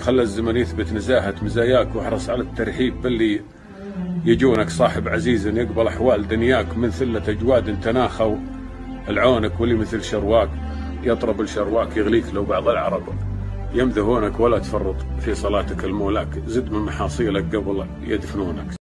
خلى الزمن يثبت نزاهة مزاياك واحرص على الترحيب باللي يجونك صاحب عزيز يقبل أحوال دنياك من ثلة أجواد تناخوا. العونك واللي مثل شرواك يطرب الشرواك يغليك لو بعض العرب. يمدهونك ولا تفرط في صلاتك المولاك زد من محاصيلك قبل يدفنونك.